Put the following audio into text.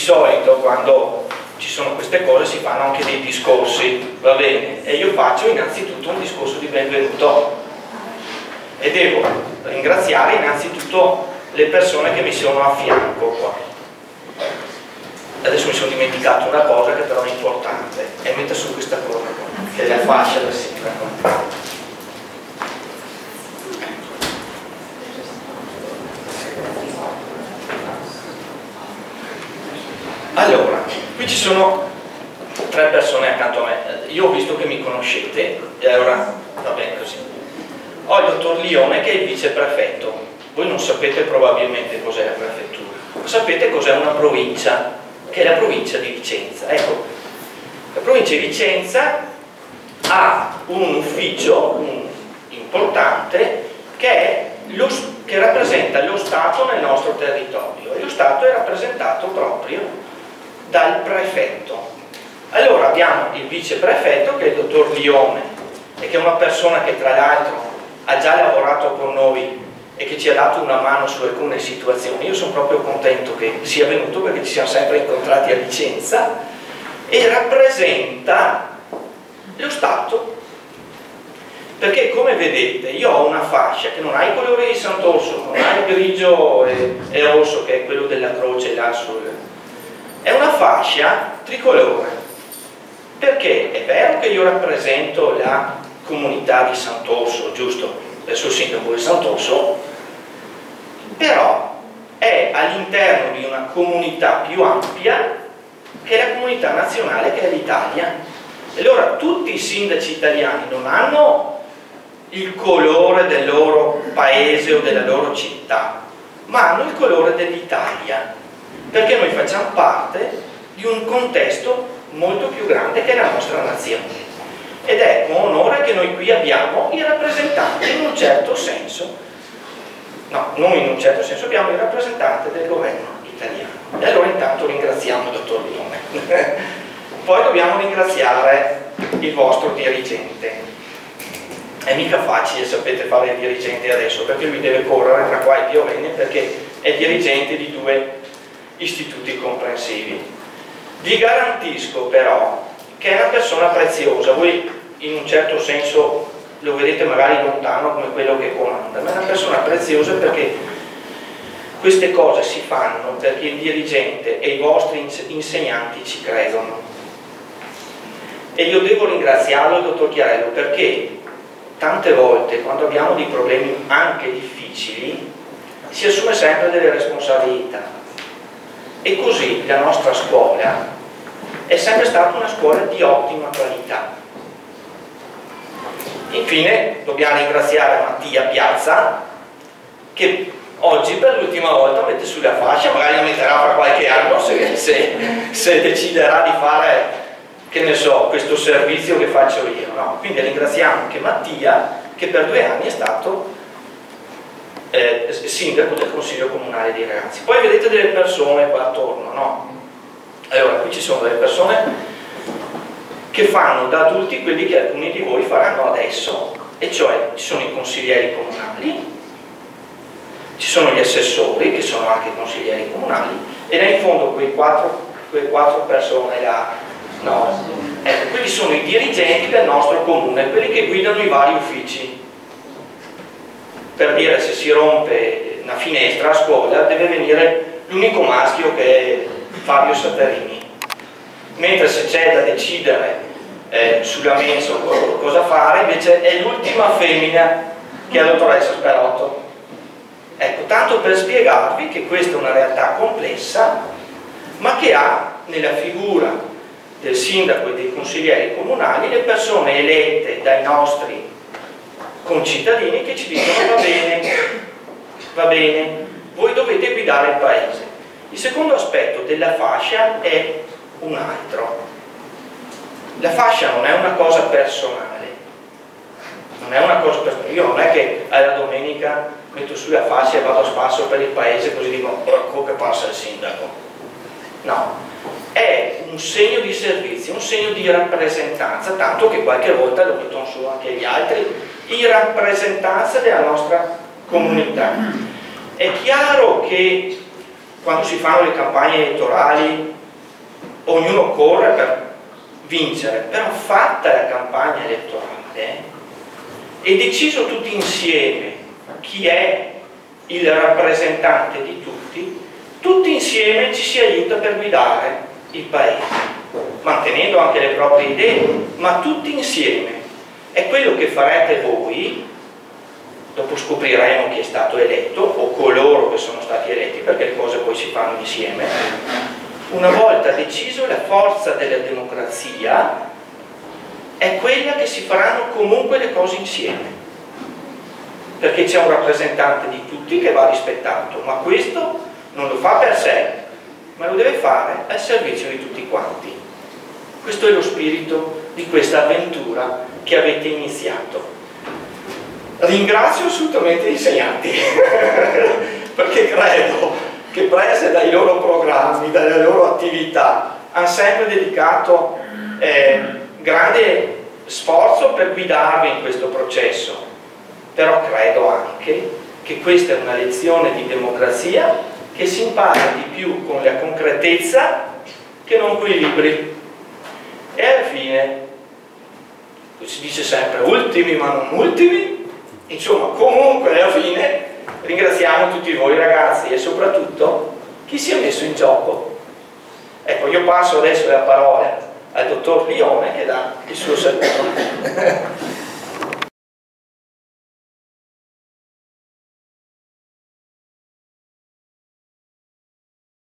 solito quando ci sono queste cose si fanno anche dei discorsi, va bene? E io faccio innanzitutto un discorso di benvenuto e devo ringraziare innanzitutto le persone che mi sono a fianco qua. Adesso mi sono dimenticato una cosa che però è importante, è mettere su questa cosa qua, che è la fascia da sindaco. Allora, qui ci sono tre persone accanto a me, io ho visto che mi conoscete e allora va bene così. Ho il dottor Lione che è il viceprefetto, voi non sapete probabilmente cos'è la prefettura, ma sapete cos'è una provincia, che è la provincia di Vicenza. Ecco, la provincia di Vicenza ha un ufficio un, importante che, lo, che rappresenta lo Stato nel nostro territorio e lo Stato è rappresentato proprio dal prefetto. Allora abbiamo il viceprefetto che è il dottor Lione e che è una persona che tra l'altro ha già lavorato con noi e che ci ha dato una mano su alcune situazioni. Io sono proprio contento che sia venuto perché ci siamo sempre incontrati a Vicenza e rappresenta lo Stato perché come vedete io ho una fascia che non ha i colori di Sant'Orso, non ha il grigio e, e rosso che è quello della croce là sul, è una fascia tricolore perché è vero che io rappresento la comunità di Sant'Orso, giusto? Il sindaco di Sant'Orso, però è all'interno di una comunità più ampia che è la comunità nazionale, che è l'Italia. E allora tutti i sindaci italiani non hanno il colore del loro paese o della loro città, ma hanno il colore dell'Italia perché noi facciamo parte di un contesto molto più grande che la nostra nazione. Ed è con onore che noi qui abbiamo i rappresentanti in un certo senso. No, non in un certo senso abbiamo il rappresentante del governo italiano. E allora intanto ringraziamo il dottor Lione poi dobbiamo ringraziare il vostro dirigente. È mica facile sapete fare il dirigente adesso perché lui deve correre tra qua e Piovene perché è dirigente di due istituti comprensivi. Vi garantisco però che è una persona preziosa, voi in un certo senso lo vedete magari lontano come quello che comanda, ma è una persona preziosa perché queste cose si fanno perché il dirigente e i vostri insegnanti ci credono. E io devo ringraziarlo, il dottor Chiarello, perché tante volte quando abbiamo dei problemi anche difficili si assume sempre delle responsabilità e così la nostra scuola è sempre stata una scuola di ottima qualità. Infine dobbiamo ringraziare Mattia Piazza che oggi per l'ultima volta mette sulla fascia, magari la metterà fra qualche anno se, se, se deciderà di fare che ne so, questo servizio che faccio io. No? Quindi ringraziamo anche Mattia che per due anni è stato eh, sindaco del consiglio comunale dei ragazzi. Poi vedete delle persone qua attorno, no? Allora, qui ci sono delle persone che fanno da adulti quelli che alcuni di voi faranno adesso, e cioè ci sono i consiglieri comunali, ci sono gli assessori che sono anche consiglieri comunali, e là in fondo quei quattro, quelle quattro persone là, no? Ecco, quelli sono i dirigenti del nostro comune, quelli che guidano i vari uffici per dire se si rompe una finestra a scuola deve venire l'unico maschio che è Fabio Saperini mentre se c'è da decidere eh, sulla mensa cosa fare invece è l'ultima femmina che è la dottoressa Sperotto. Ecco, tanto per spiegarvi che questa è una realtà complessa ma che ha nella figura del sindaco e dei consiglieri comunali le persone elette dai nostri concittadini che ci dicono va bene, va bene, voi dovete guidare il paese. Il secondo aspetto della fascia è un altro. La fascia non è una cosa personale, non è una cosa personale. Io non è che alla domenica metto su la fascia e vado a spasso per il paese così dico ecco che passa il sindaco. No, è un segno di servizio, un segno di rappresentanza, tanto che qualche volta lo mettono su anche gli altri in rappresentanza della nostra comunità. È chiaro che quando si fanno le campagne elettorali ognuno corre per vincere, però fatta la campagna elettorale e deciso tutti insieme chi è il rappresentante di tutti, tutti insieme ci si aiuta per guidare il paese, mantenendo anche le proprie idee, ma tutti insieme. È quello che farete voi, dopo scopriremo chi è stato eletto, o coloro che sono stati eletti, perché le cose poi si fanno insieme. Una volta deciso la forza della democrazia è quella che si faranno comunque le cose insieme perché c'è un rappresentante di tutti che va rispettato ma questo non lo fa per sé ma lo deve fare al servizio di tutti quanti. Questo è lo spirito di questa avventura che avete iniziato. Ringrazio assolutamente gli insegnanti, perché credo che prese dai loro programmi, dalle loro attività, hanno sempre dedicato eh, grande sforzo per guidarvi in questo processo. Però credo anche che questa è una lezione di democrazia che si impara di più con la concretezza che non con i libri. E alla fine, si dice sempre ultimi ma non ultimi, insomma comunque alla fine ringraziamo tutti voi ragazzi e soprattutto chi si è messo in gioco. Ecco, io passo adesso la parola al dottor Lione che dà il suo saluto.